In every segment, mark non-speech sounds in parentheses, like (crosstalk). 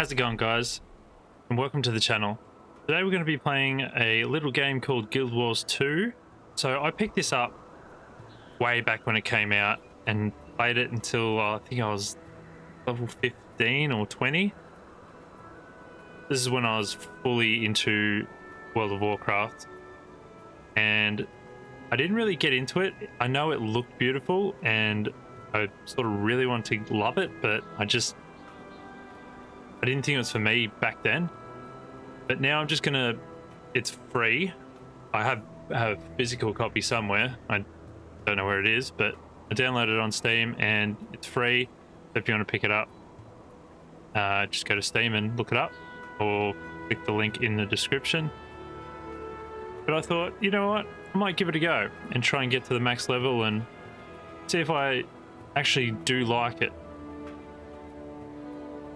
How's it going guys? And welcome to the channel. Today we're going to be playing a little game called Guild Wars 2. So I picked this up way back when it came out and played it until uh, I think I was level 15 or 20. This is when I was fully into World of Warcraft. And I didn't really get into it. I know it looked beautiful and I sort of really wanted to love it, but I just I didn't think it was for me back then. But now I'm just gonna it's free. I have have a physical copy somewhere. I don't know where it is, but I downloaded it on Steam and it's free. So if you want to pick it up, uh, just go to Steam and look it up or click the link in the description. But I thought, you know what? I might give it a go and try and get to the max level and see if I actually do like it.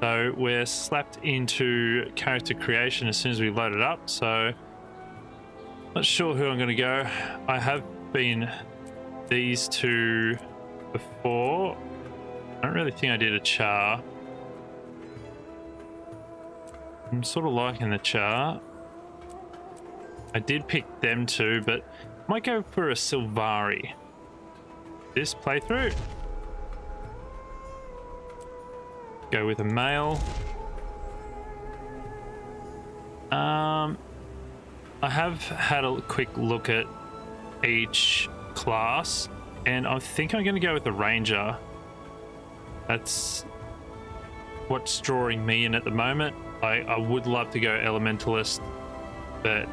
So we're slapped into character creation as soon as we load it up. So not sure who I'm going to go. I have been these two before. I don't really think I did a Charr. I'm sort of liking the Charr. I did pick them two, but might go for a Sylvari. This playthrough. Go with a male. Um, I have had a quick look at each class, and I think I'm going to go with the ranger. That's what's drawing me in at the moment. I, I would love to go elementalist, but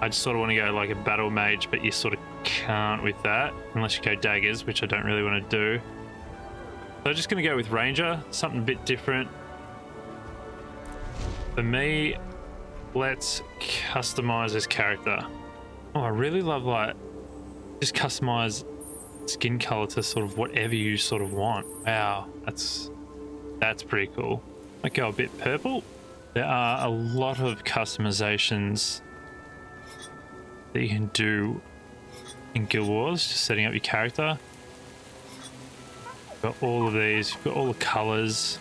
I just sort of want to go like a battle mage, but you sort of can't with that unless you go daggers, which I don't really want to do. So I'm just going to go with ranger, something a bit different. For me, let's customize this character. Oh, I really love like just customize skin color to sort of whatever you sort of want. Wow, that's that's pretty cool. I go a bit purple. There are a lot of customizations that you can do in Guild Wars, just setting up your character. Got all of these, you've got all the colors,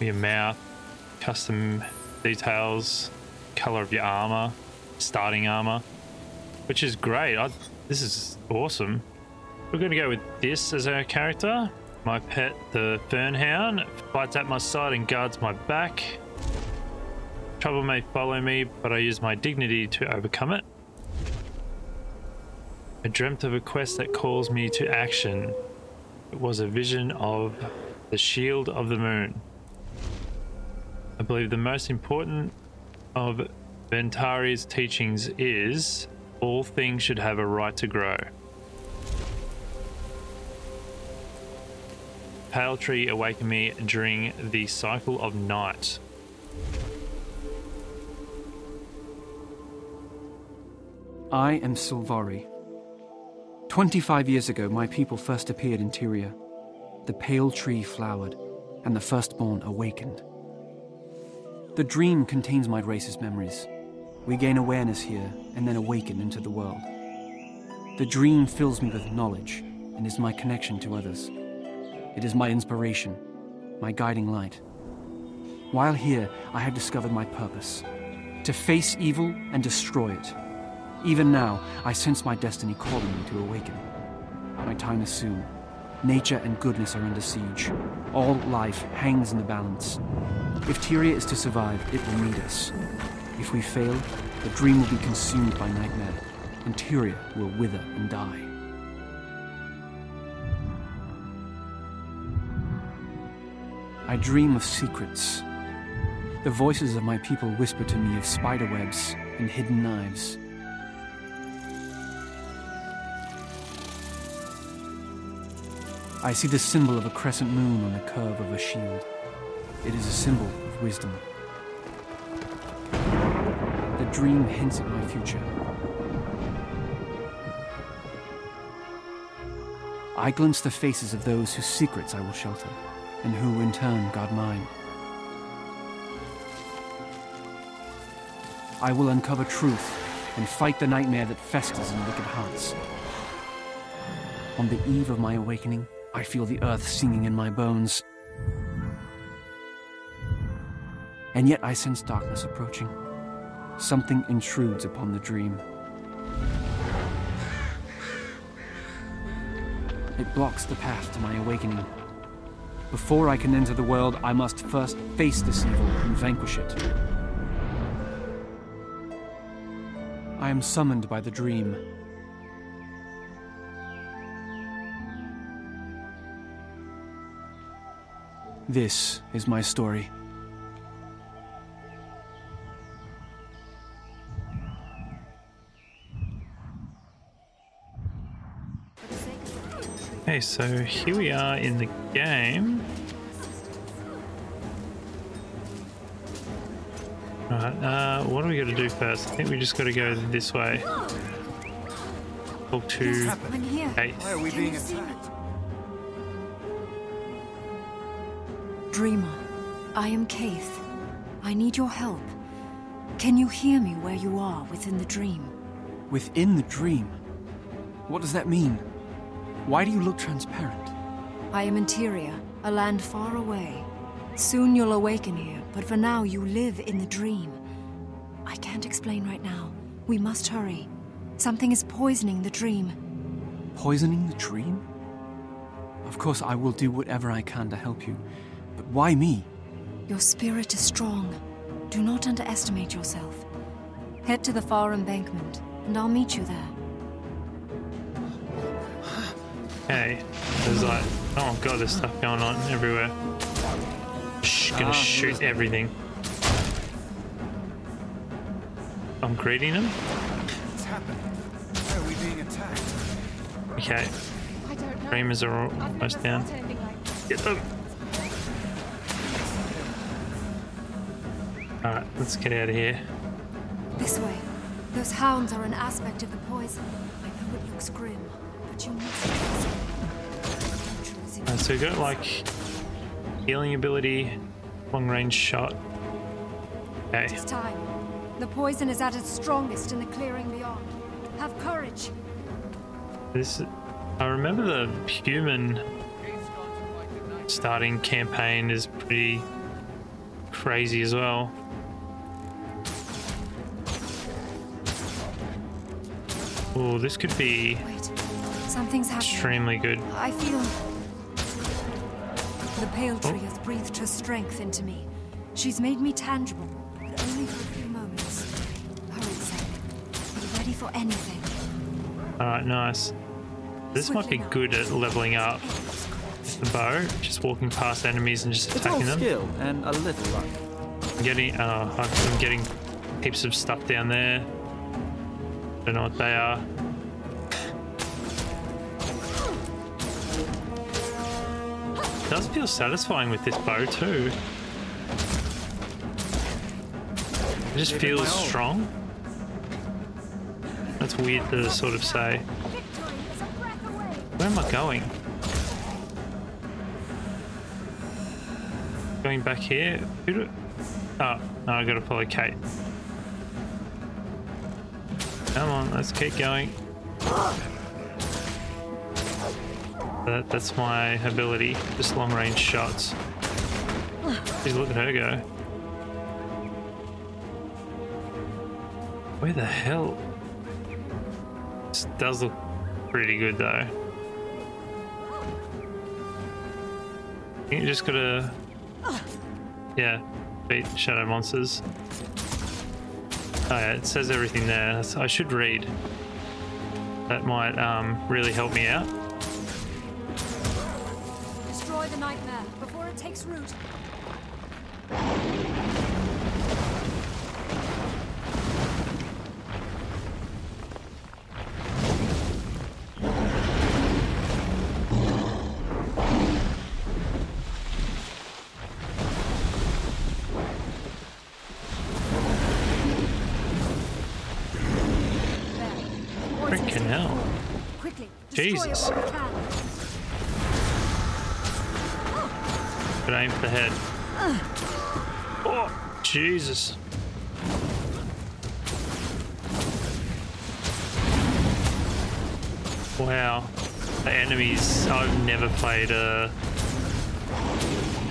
your mouth, custom details, color of your armor, starting armor, which is great. I, this is awesome. We're going to go with this as our character. My pet, the Fernhound, fights at my side and guards my back. Trouble may follow me, but I use my dignity to overcome it. I dreamt of a quest that calls me to action. It was a vision of the shield of the moon. I believe the most important of Ventari's teachings is all things should have a right to grow. Pale tree awakened me during the cycle of night. I am Sylvari. Twenty-five years ago, my people first appeared in Tyria. The pale tree flowered, and the firstborn awakened. The dream contains my race's memories. We gain awareness here, and then awaken into the world. The dream fills me with knowledge, and is my connection to others. It is my inspiration, my guiding light. While here, I have discovered my purpose to face evil and destroy it. Even now, I sense my destiny calling me to awaken. My time is soon. Nature and goodness are under siege. All life hangs in the balance. If Tyria is to survive, it will need us. If we fail, the dream will be consumed by nightmare, and Tyria will wither and die. I dream of secrets. The voices of my people whisper to me of spiderwebs and hidden knives. I see the symbol of a crescent moon on the curve of a shield. It is a symbol of wisdom. The dream hints at my future. I glimpse the faces of those whose secrets I will shelter, and who in turn guard mine. I will uncover truth and fight the nightmare that festers in wicked hearts. On the eve of my awakening, I feel the earth singing in my bones. And yet I sense darkness approaching. Something intrudes upon the dream. It blocks the path to my awakening. Before I can enter the world, I must first face this evil and vanquish it. I am summoned by the dream. This is my story. Okay, so here we are in the game. Alright, uh, what do we got to do first? I think we just got to go this way. Talk to I'm here. Kate. Why are we being you see me? attacked? Dreamer, I am Caithe. I need your help. Can you hear me where you are within the dream? Within the dream? What does that mean? Why do you look transparent? I am in Tyria, a land far away. Soon you'll awaken here, but for now you live in the dream. I can't explain right now. We must hurry. Something is poisoning the dream. Poisoning the dream? Of course, I will do whatever I can to help you. But why me? Your spirit is strong. Do not underestimate yourself. Head to the far embankment, and I'll meet you there. Hey, there's like, oh god, there's stuff going on everywhere. Shh, gonna Ah, shoot everything. I'm greeting him. What's happening? Why are we being attacked? Okay, I. Dreamers are almost down. felt anything like this. Get them. Let's get out of here. This way. Those hounds are an aspect of the poison. I know it looks grim, but you must me. So we got like healing ability, long range shot. Okay, It's time. The poison is at its strongest in the clearing beyond. Have courage. this. I remember the human starting campaign is pretty crazy as well. Oh, this could be Wait. Something's happening. extremely good. I feel. The pale tree has breathed her strength into me. She's made me tangible, but only for a few moments. Hurry, Sam. Be ready for anything. Alright, nice. This might be good at leveling up the bow, just walking past enemies and just It's all attacking them. skill and a little luck. I'm getting, uh, I'm getting heaps of stuff down there. I don't know what they are. It does feel satisfying with this bow too. It just Gave it my feels strong. That's weird to sort of say. Where am I going? Going back here? Oh, no, I gotta follow Kate. Come on, let's keep going. That, that's my ability, just long range shots. Jeez, look at her go. Where the hell? This does look pretty good though. You just gotta, yeah, beat shadow monsters. Oh yeah, it says everything there. I should read. That might um, really help me out. Destroy the nightmare before it takes root. Jesus. But aim for the head. Oh, Jesus. Wow. The enemies, I've never played uh, a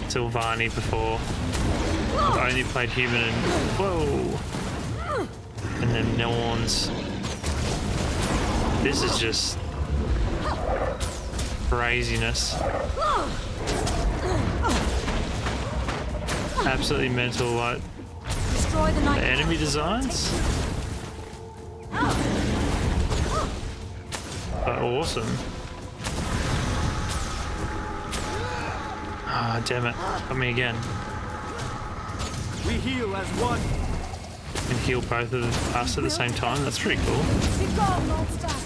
Sylvari before. I've only played human and whoa, and then Norns. This is just craziness. Absolutely mental, like Destroy the the enemy designs. Are awesome. Ah, damn it. Got me again. We heal as one. And heal both of us at the same time. That's pretty cool.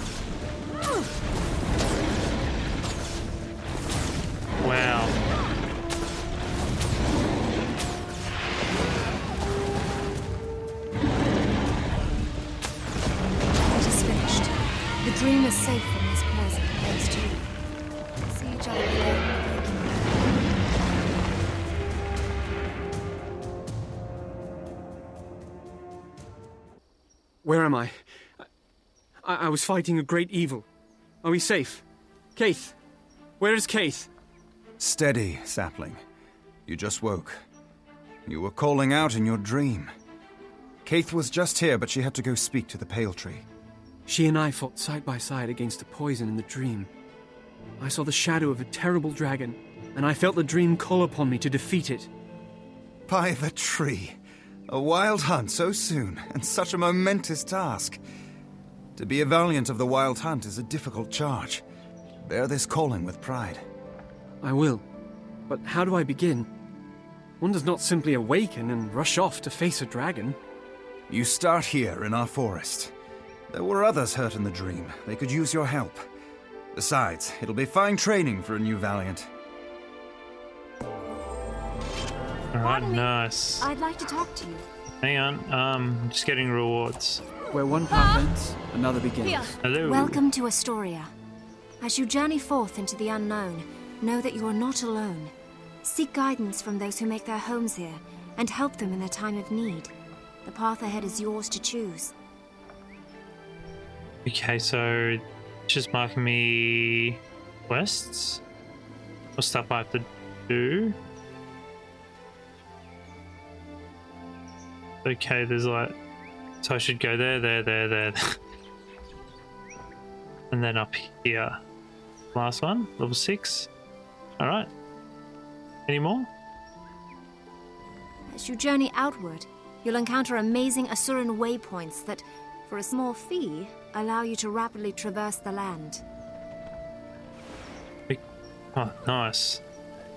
Each other again. Where am I? I, I was fighting a great evil. Are we safe? Caithe! Where is Caithe? Steady, sapling. You just woke. You were calling out in your dream. Caithe was just here, but she had to go speak to the Pale Tree. She and I fought side by side against the poison in the dream. I saw the shadow of a terrible dragon, and I felt the dream call upon me to defeat it. By the tree. A wild hunt so soon, and such a momentous task. To be a valiant of the wild hunt is a difficult charge. Bear this calling with pride. I will. But how do I begin? One does not simply awaken and rush off to face a dragon. You start here in our forest. There were others hurt in the dream. They could use your help. Besides, it'll be fine training for a new valiant. Alright, nice. I'd like to talk to you. Hang on. Um, just getting rewards. Where one path ends, another begins. Here. Hello. Welcome to Astoria. As you journey forth into the unknown, know that you are not alone. Seek guidance from those who make their homes here, and help them in their time of need. The path ahead is yours to choose. Okay, so just marking me quests or stuff I have to do. Okay, there's like, so I should go there, there, there, there, (laughs) and then up here. Last one, level six. All right. Any more? As you journey outward, you'll encounter amazing Asuran waypoints that, for a small fee, allow you to rapidly traverse the land. Oh, nice.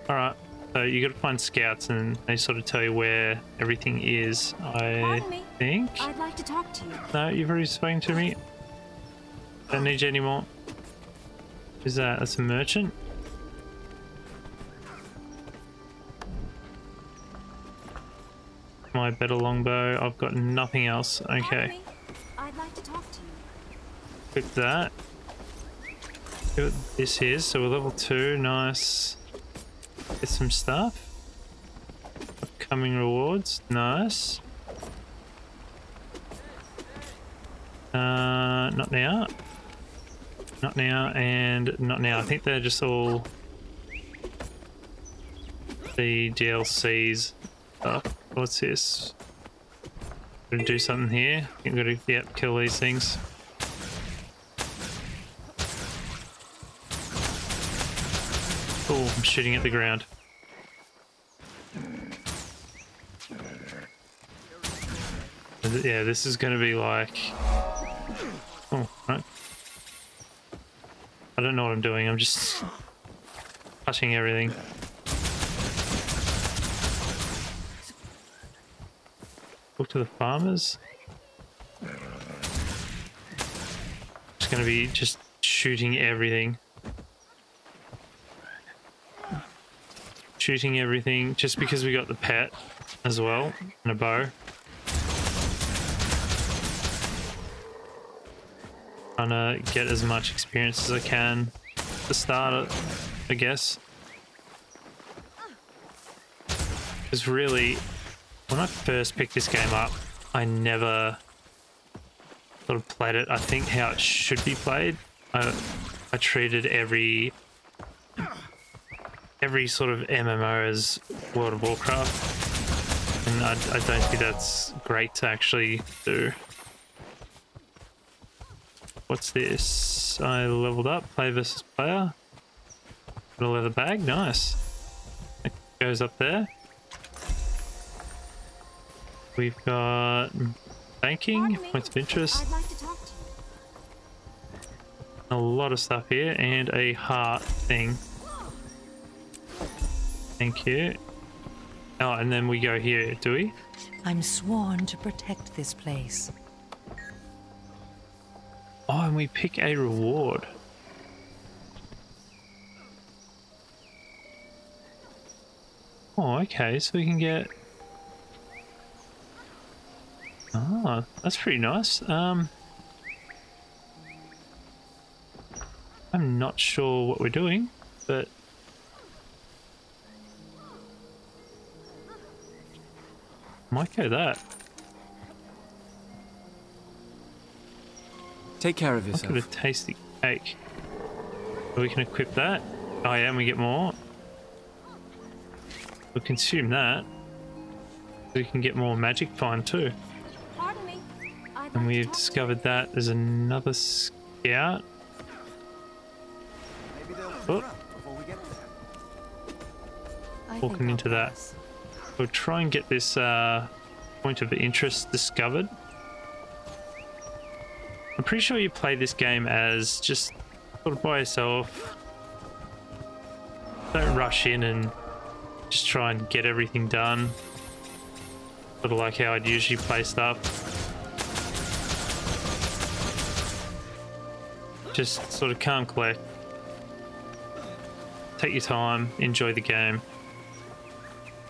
All right. So you got to find scouts, and they sort of tell you where everything is. I think. I'd like to talk to you. No, you've already spoken to me. Don't need you anymore. Is that? That's a merchant. My better longbow. I've got nothing else. Okay. I'd like to talk to you. Pick that. See what this is. So we're level two. Nice. Get some stuff. Upcoming rewards. Nice. Uh, not now. Not now, and not now. I think they're just all the DLCs. Oh, what's this? Gonna do something here. I'm gonna yep, kill these things. Oh, I'm shooting at the ground. Yeah, this is gonna be like. Oh, right. I don't know what I'm doing. I'm just touching everything. Talk to the farmers. It's gonna be just shooting everything. Shooting everything just because we got the pet as well and a bow. Trying to get as much experience as I can to start it, I guess. Because really, when I first picked this game up, I never sort of played it. I think how it should be played. I, I treated every every sort of MMO as World of Warcraft, and I, I don't think that's great to actually do. What's this? I leveled up, player versus player. Got a leather bag, nice. It goes up there. We've got banking, points of interest, like to talk to you. a lot of stuff here, and a heart thing. Thank you. Oh, and then we go here, do we? I'm sworn to protect this place. Oh, and we pick a reward. Oh, okay, so we can get... Ah, that's pretty nice. Um, I'm not sure what we're doing, but... Might go that. Take care of I've got a tasty cake. We can equip that. Oh yeah, and we get more. We'll consume that. We can get more magic find too. Pardon me. And we've to talk discovered that there's another scout. Maybe they'll Oh. before we get there. Walking into that. We'll try and get this uh, point of interest discovered. I'm pretty sure you play this game as just sort of by yourself. Don't rush in and just try and get everything done. Sort of like how I'd usually play stuff. Just sort of calm, collect. Take your time, enjoy the game.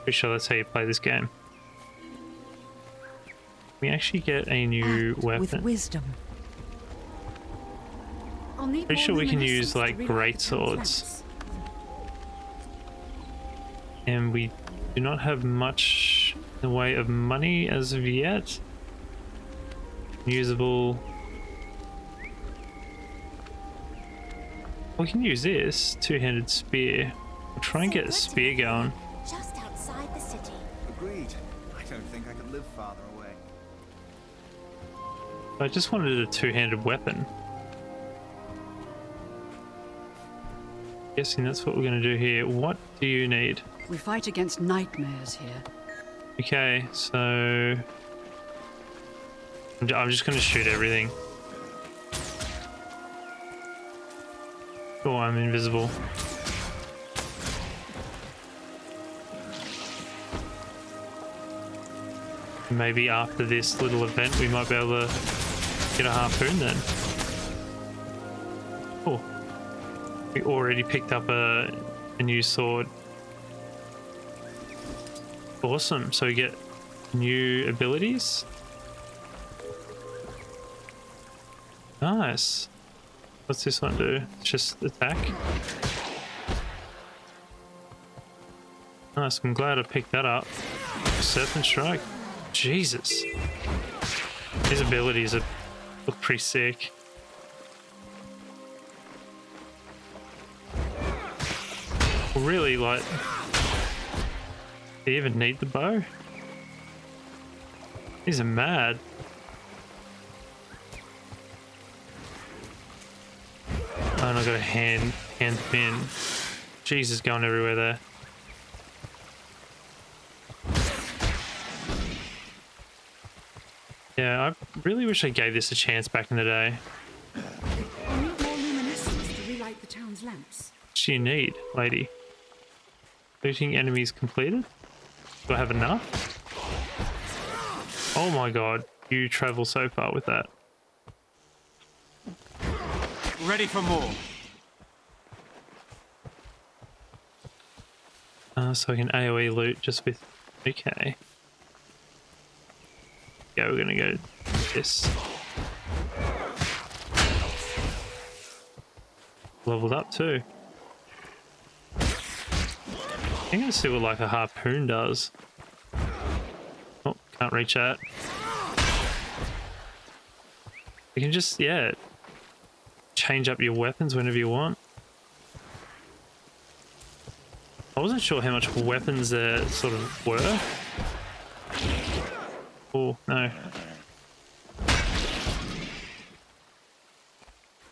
Pretty sure that's how you play this game. We actually get a new Act with weapon. wisdom. I'll Pretty sure we can use, like, great swords. and we do not have much in the way of money as of yet. Usable. We can use this two-handed spear. We'll try and get a spear going. Just farther away. I just wanted a two-handed weapon. Guessing that's what we're going to do here. What do you need? We fight against nightmares here. Okay, so I'm I'm just gonna shoot everything. Oh, I'm invisible. Maybe after this little event, we might be able to get a harpoon then. Oh, we already picked up a, a new sword. Awesome. So we get new abilities. Nice. What's this one do? Just attack. Nice. I'm glad I picked that up. Serpent strike. Jesus. His abilities are look pretty sick. Really, like, do you even need the bow? These are mad. Oh, and I got a hand hand them in. Jesus, going everywhere there. Yeah, I really wish I gave this a chance back in the day. I'll need more luminescence to relight the town's lamps. What do you need, lady? Looting enemies completed? Do I have enough? Oh my god, you travel so far with that. Ready for more. Uh, so I can AoE loot just with. Okay. Yeah, we're gonna go this. Leveled up too. I'm gonna see what like a harpoon does. Oh, can't reach that. You can just yeah change up your weapons whenever you want. I wasn't sure how much weapons there sort of were. No.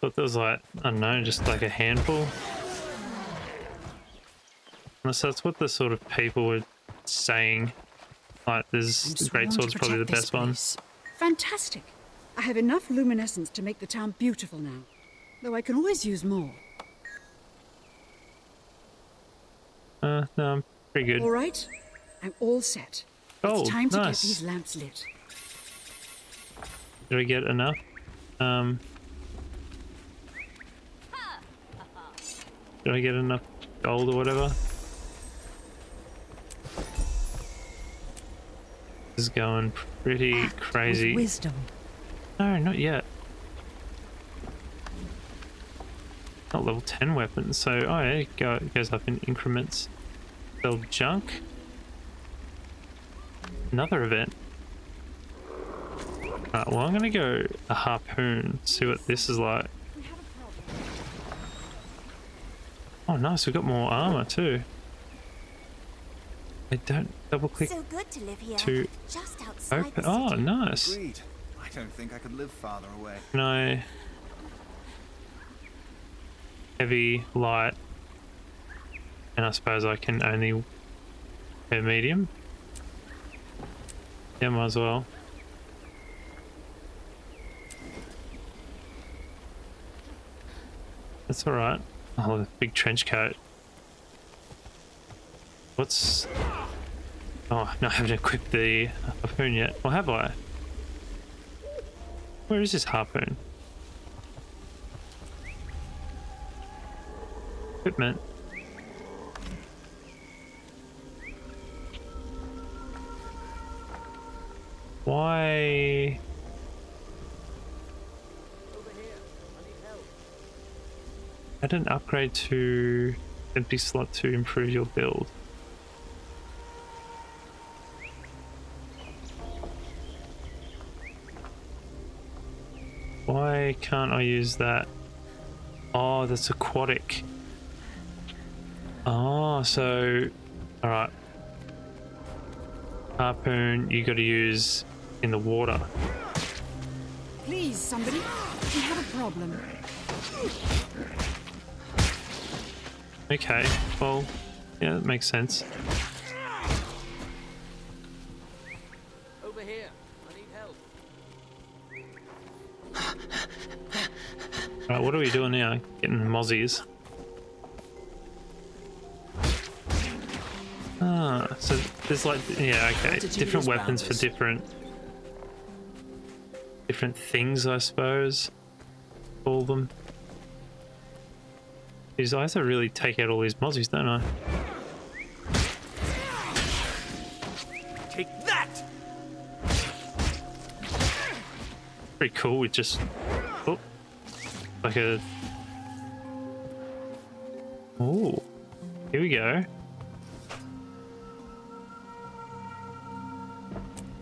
Thought there was like, I don't know, just like a handful. Unless that's what the sort of people were saying. Like, there's Great Sword's probably the best one. Fantastic. I have enough luminescence to make the town beautiful now. Though I can always use more. Uh, no, I'm pretty good. All right? I'm all set. Oh, it's time to get these lamps lit. Did we get enough? Um, did I get enough gold or whatever? This is going pretty Act crazy. wisdom. No, not yet. Not level 10 weapons, so oh yeah, it go- it goes up in increments. Build junk. Another event. Alright, well I'm gonna go a harpoon, see what this is like. Oh nice, we've got more armor too. I don't double click So good to live here. to Just open. Oh nice. Agreed. I don't think I could live farther away. Can I heavy, light, and I suppose I can only wear medium. Yeah, might as well. That's all right. Oh, big trench coat. What's? Oh, no, I haven't equipped the harpoon yet. Or have I? Where is this harpoon? Equipment. Why? Add an upgrade to empty slot to improve your build. Why can't I use that? Oh, that's aquatic. Oh, so all right. Harpoon, you got to use in the water. Please, somebody. We have a problem. Okay, well, yeah, that makes sense. Over here. I need help. Alright, what are we doing now? Getting mozzies. Ah, so there's like, yeah, okay, different weapons for different, different things, I suppose. Call them. These eyes are really take out all these mozzies, don't I? Take that! Pretty cool with just, oh, like a. Oh, here we go.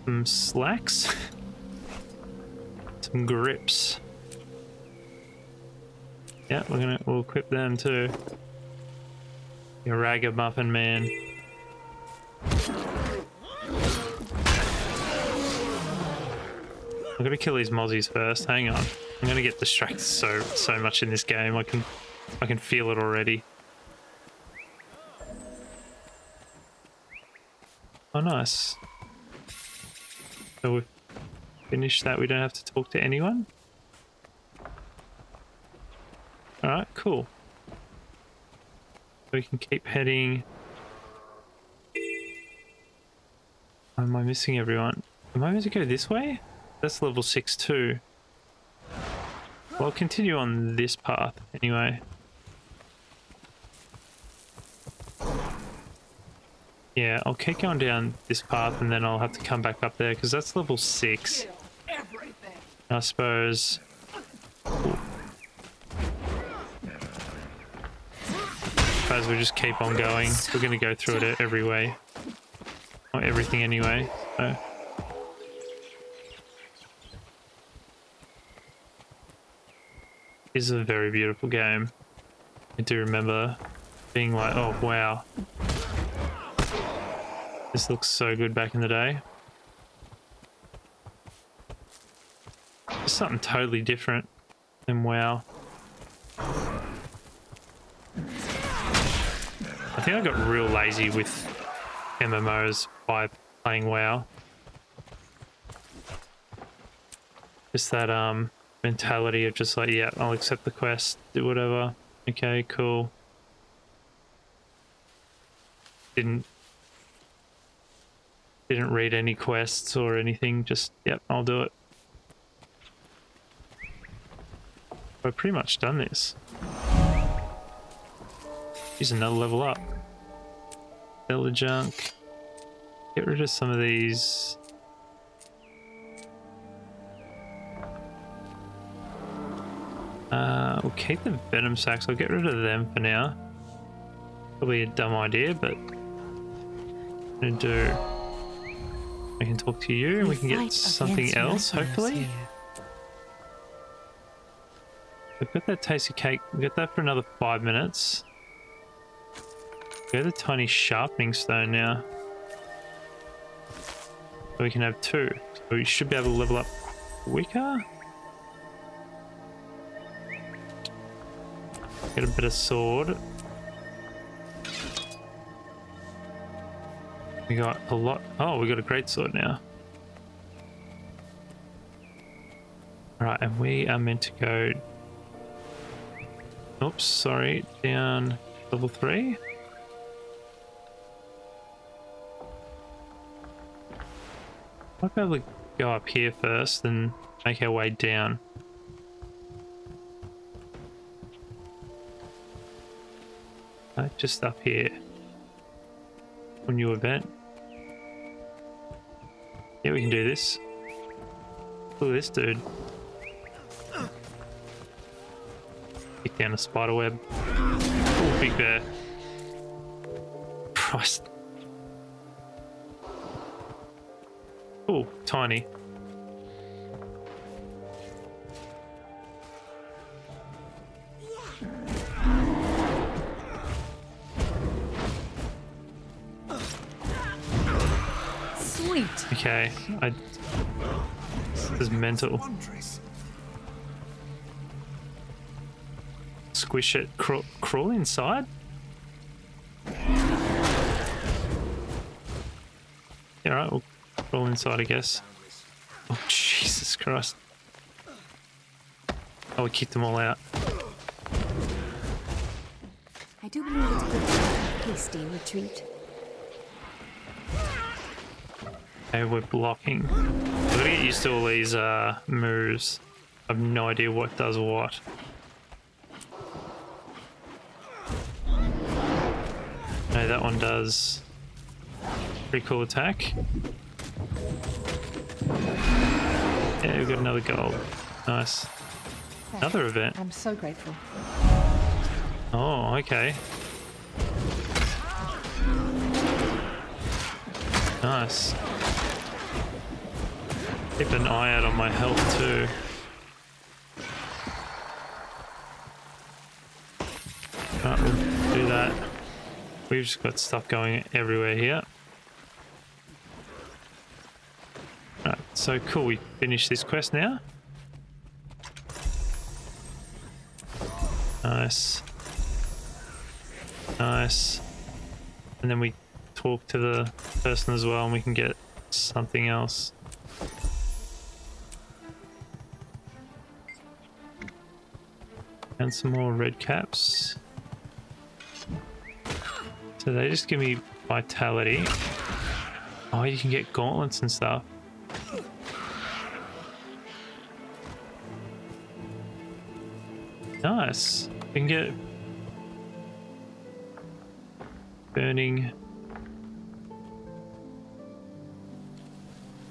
Some slacks. (laughs) Some grips. Yeah, we're gonna we'll equip them too. Your ragamuffin man. I'm gonna kill these mozzies first. Hang on. I'm gonna get distracted so so much in this game. I can I can feel it already. Oh nice. So we've finished that. We don't have to talk to anyone. Cool. We can keep heading. Am I missing everyone? Am I meant to go this way? That's level 6 too. Well, I'll continue on this path anyway. Yeah, I'll keep going down this path and then I'll have to come back up there because that's level 6. I suppose. Suppose we just keep on going. We're going to go through it every way. Or everything anyway. So. This is a very beautiful game. I do remember being like, oh wow. This looks so good back in the day. Something totally different than WoW. Think I got real lazy with MMOs by playing WoW. Just that um mentality of just like, yeah, I'll accept the quest, do whatever. Okay, cool. Didn't didn't read any quests or anything, just yep, I'll do it. I've pretty much done this. Use another level up. Sell the junk. Get rid of some of these. Uh, we'll keep the venom sacks. I'll get rid of them for now. Probably a dumb idea, but I'm gonna do. I can talk to you, and we can get something else, hopefully. We've got that tasty cake. We've got that for another five minutes. Have the tiny sharpening stone now. So we can have two. So we should be able to level up quicker. Get a better sword. We got a lot. Oh, we got a great sword now. Alright, and we are meant to go Oops, sorry, down level three. Able to go up here first and make our way down. Uh, just up here. A new event. Yeah, we can do this. Look at this dude. Kick down a spider web. Oh, big bear. Christ. Oh, tiny. Sweet. Okay, I. This is mental. Squish it. Crawl, crawl inside? Yeah, alright, we'll inside, I guess. Oh, Jesus Christ. Oh, we kicked them all out. I do believe it's good to have a hasty retreat. Okay, we're blocking. I've got to get used to all these uh, moves. I have no idea what does what. No, that one does pretty cool attack. Yeah, we've got another gold. Nice. Another event. I'm so grateful. Oh, okay. Nice. Keep an eye out on my health too. We'll do that. We've just got stuff going everywhere here. Right, so cool, we finished this quest now. Nice. Nice. And then we talk to the person as well and we can get something else. And some more red caps. So they just give me vitality. Oh, you can get gauntlets and stuff. Nice. You can get burning.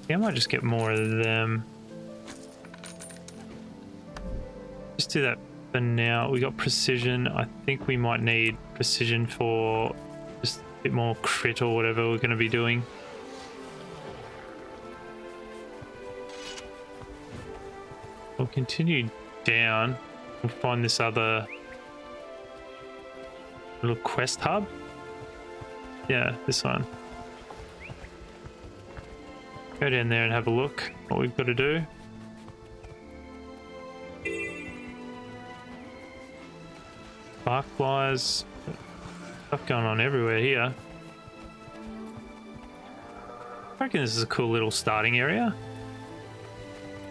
Yeah, I might just get more of them. Just do that for now. We got precision. I think we might need precision for just a bit more crit or whatever we're going to be doing. We'll continue down. We'll find this other little quest hub. Yeah, this one. Go down there and have a look what we've got to do. Barkflies. Stuff going on everywhere here. I reckon this is a cool little starting area.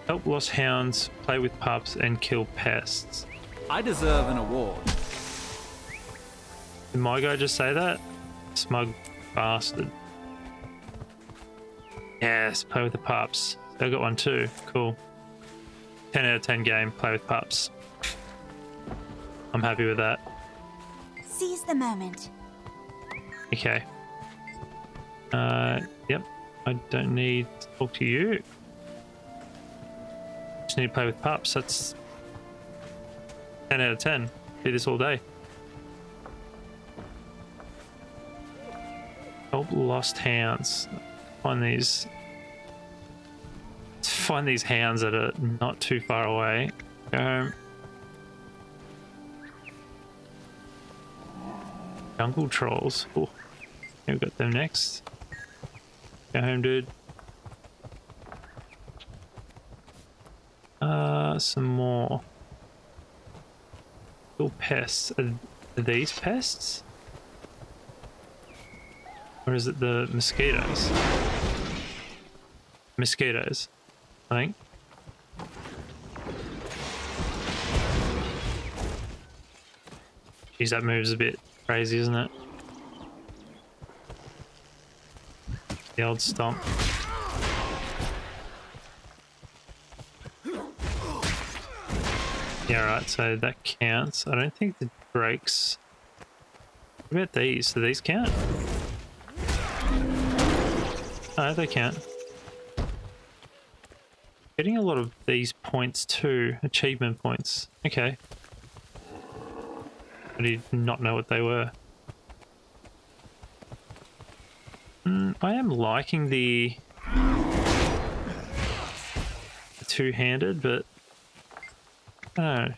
Help lost hounds, play with pups, and kill pests. I deserve an award. Did my guy just say that? Smug bastard. Yes, play with the pups. I got one too. Cool. 10 out of 10 game, play with pups. I'm happy with that. Seize the moment. Okay. Uh, yep. I don't need to talk to you. Just need to play with pups. That's 10 out of 10. Do this all day. Help lost hounds. Find these. Find these hounds that are not too far away. Um, jungle trolls. Oh, we've got them next. Go home, dude. Uh, some more. Little pests. Are, are these pests? Or is it the mosquitoes? Mosquitoes, I think. Geez, that moves a bit crazy, isn't it? The old stomp. Yeah, right, so that counts. I don't think the brakes... What about these? Do these count? Oh, they count. Getting a lot of these points too. Achievement points. Okay. I did not know what they were. Mm, I am liking the, the two-handed, but I've,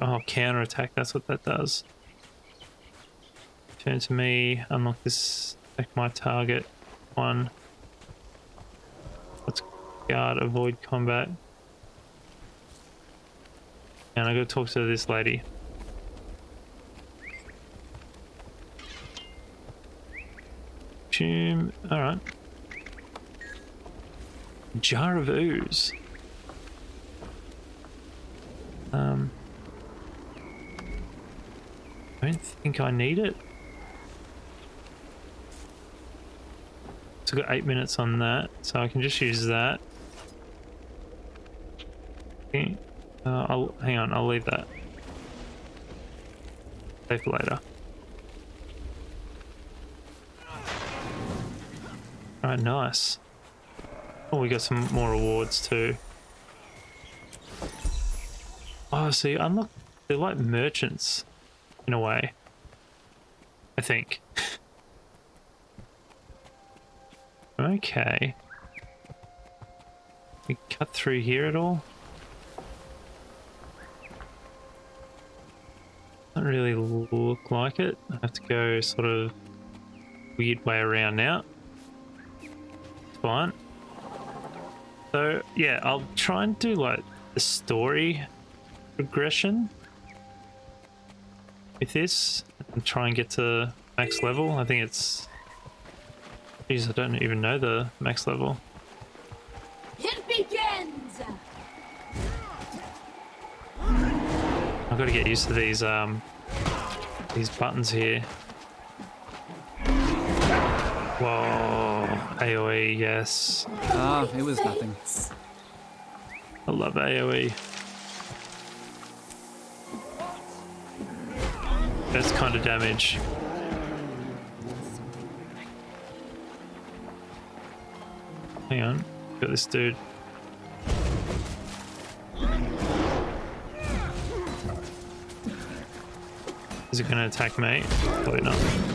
oh, counter attack. That's what that does. Turn to me. Unlock this. Attack my target. One. Let's guard. Avoid combat. And I gotta talk to this lady. Tomb. All right. Jar of ooze. Um, I don't think I need it. So I've got eight minutes on that, so I can just use that. Okay. Uh, I'll hang on. I'll leave that. Save later. Alright, nice. Oh, we got some more rewards too. Oh, see, unlock. They're like merchants, in a way. I think. (laughs) okay. We cut through here at all? Doesn't really look like it. I have to go sort of weird way around now. So yeah, I'll try and do like the story progression with this and try and get to max level. I think it's. Jeez, I don't even know the max level. It begins! I've got to get used to these um these buttons here. Whoa, AOE, yes. Ah, it was nothing. I love AOE. That's kind of damage. Hang on, got this dude. Is it going to attack me? Probably not.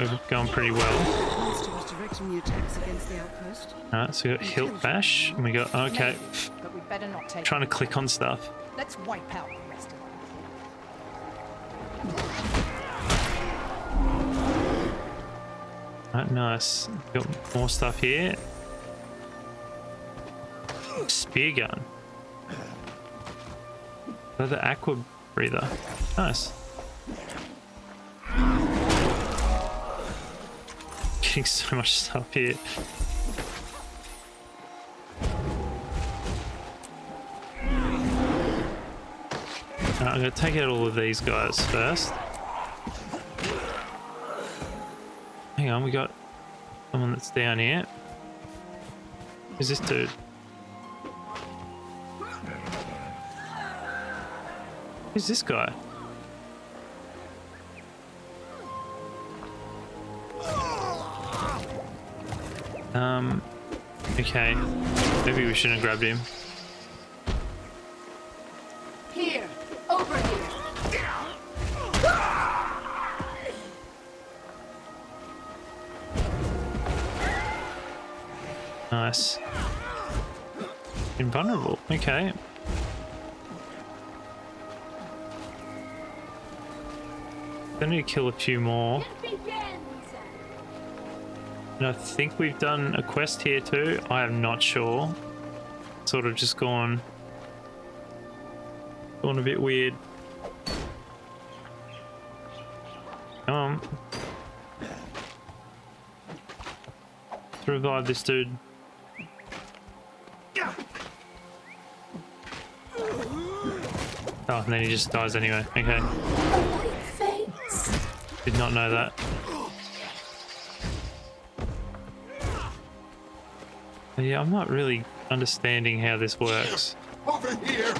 We've gone pretty well. Alright, so we got Hilt Bash, and we got, okay, but we better not take trying to click on stuff. Let's wipe out the rest of them. Alright, nice. Got more stuff here. Spear gun. Another aqua breather. Nice. Getting so much stuff here. Right, I'm gonna take out all of these guys first. Hang on, we got someone that's down here. Who's this dude? Who's this guy? Um, okay. Maybe we shouldn't have grabbed him. Here, over here. Nice. Invulnerable. Okay. I need to kill a few more. And I think we've done a quest here too. I am not sure. Sort of just gone, gone a bit weird. Come on. Let's revive this dude. Oh, and then he just dies anyway. Okay. Did not know that. Yeah, I'm not really understanding how this works. Over here!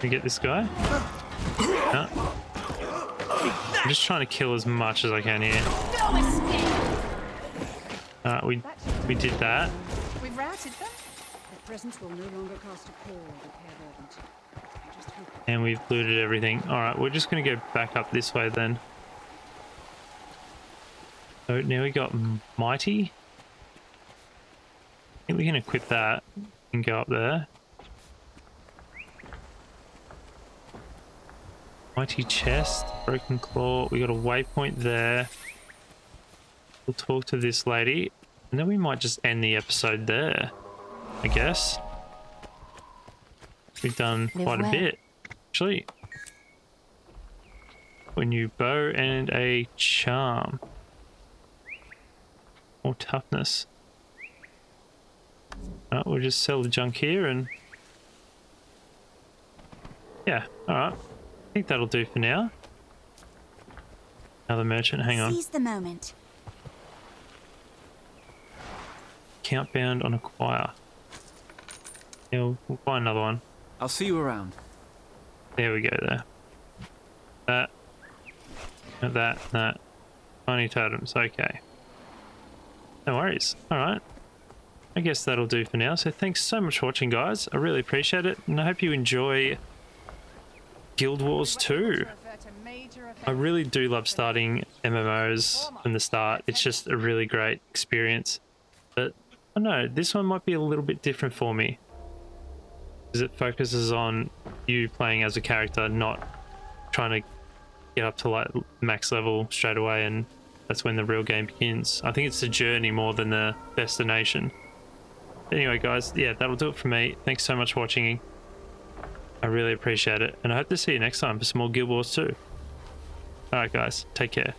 Can we get this guy? No. I'm just trying to kill as much as I can here. No escape. Alright, we we did that. We've routed them. Their presence will no longer cast a pall on the pair Verdant. I just hope And we've looted everything. Alright, we're just gonna go back up this way then. So now we got Mighty. I think we can equip that and go up there. Mighty chest, broken claw. We got a waypoint there. We'll talk to this lady, and then we might just end the episode there. I guess. We've done Live quite a bit, actually. A new bow and a charm. More toughness. Alright, we'll just sell the junk here and... Yeah, alright. I think that'll do for now. Another merchant, hang on. Seize the moment. Count bound on acquire. Yeah, we'll, we'll buy another one. I'll see you around. There we go there. That. That, that. Tiny totems, okay. No worries. Alright. I guess that'll do for now. So thanks so much for watching, guys. I really appreciate it. And I hope you enjoy Guild Wars 2. I really do love starting MMOs from the start. It's just a really great experience. But I don't know, this one might be a little bit different for me. Because it focuses on you playing as a character, not trying to get up to like max level straight away and that's when the real game begins. I think it's the journey more than the destination. Anyway, guys, yeah, that'll do it for me. Thanks so much for watching. I really appreciate it. And I hope to see you next time for some more Guild Wars 2. Alright, guys, take care.